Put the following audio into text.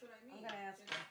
That's what I mean. I'm gonna ask Just-